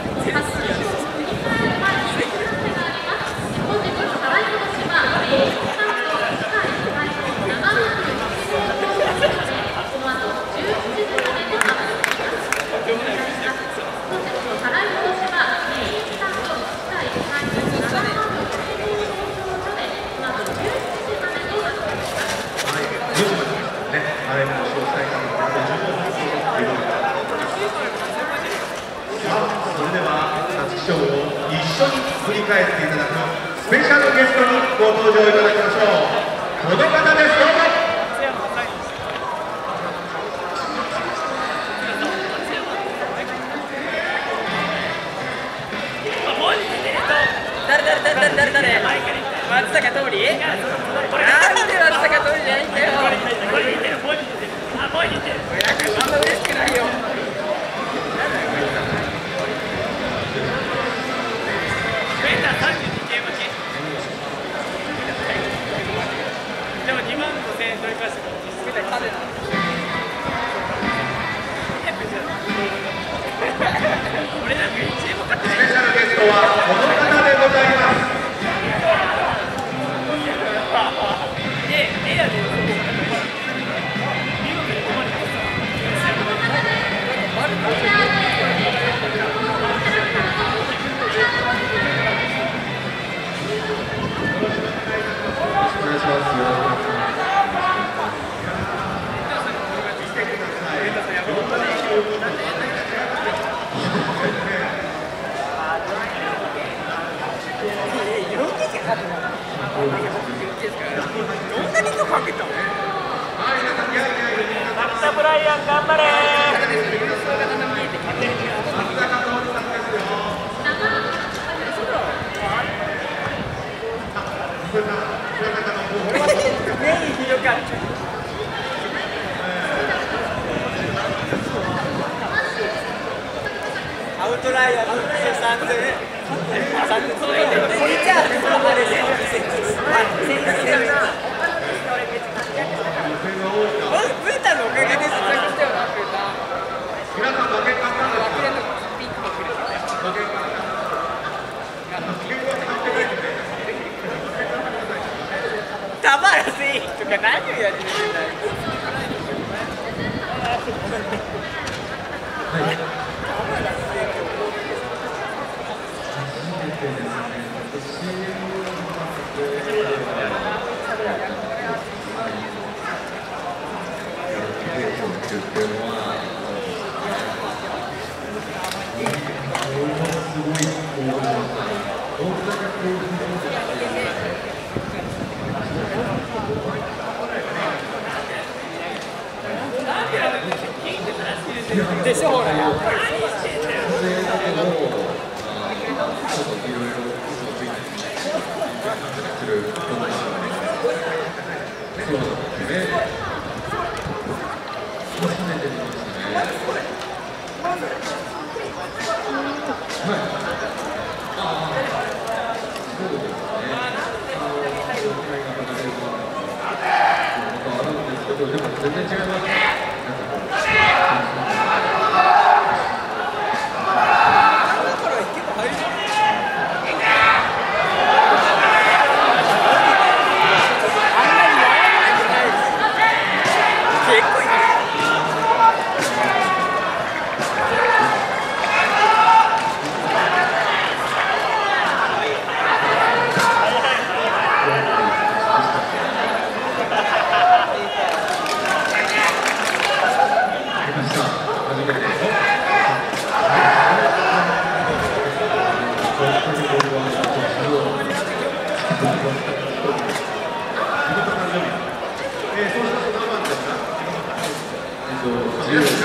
かったです。では皐月賞を一緒に振り返っていただくスペシャルゲストにご登場いただきましょうこの方ですどうぞ誰誰誰誰誰誰松坂桃李なんで松坂桃李じゃないんだよあんま嬉しくないよブライアン頑張れアウトライアーの3点3点それじゃあこまでブータのおかげで失策したよなブータ皆さん負け方枠でのピンクもくれたまらせいとか何をやってるんだよでしょほらやっぱり全然違います結構いいごめんの借金の言う君どうしたよくしたね。もう、自分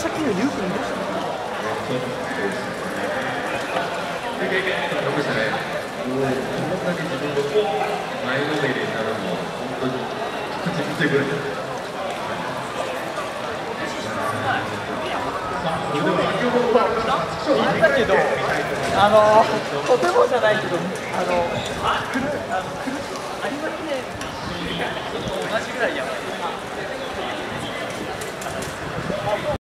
さっきのリュウ君どうした言ったけど、あのとてもじゃないけど、あのあのくる有同じぐらいやばい。